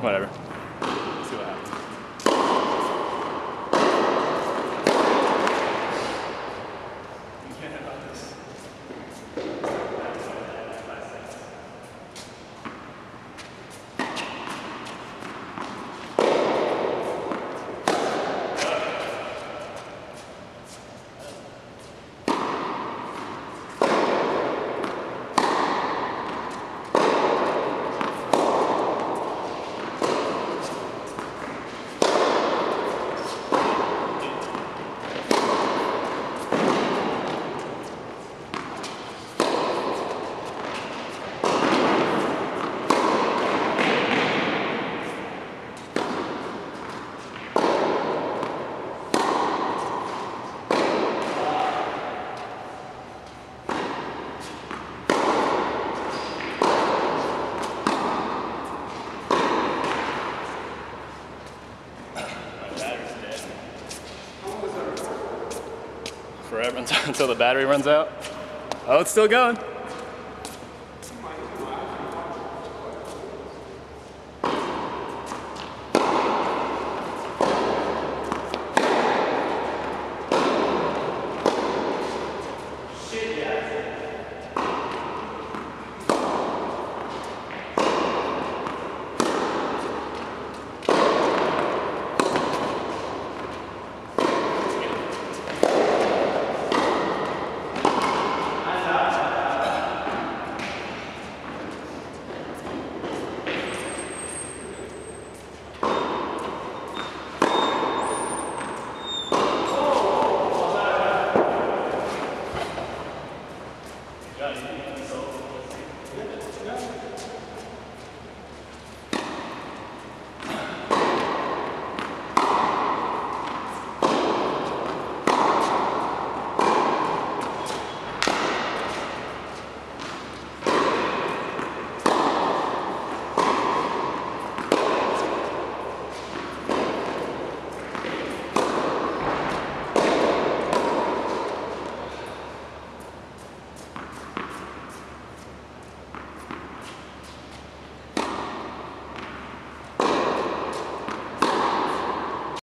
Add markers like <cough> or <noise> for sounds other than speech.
Whatever. Forever <laughs> until, until the battery runs out. Oh, it's still going. Yeah.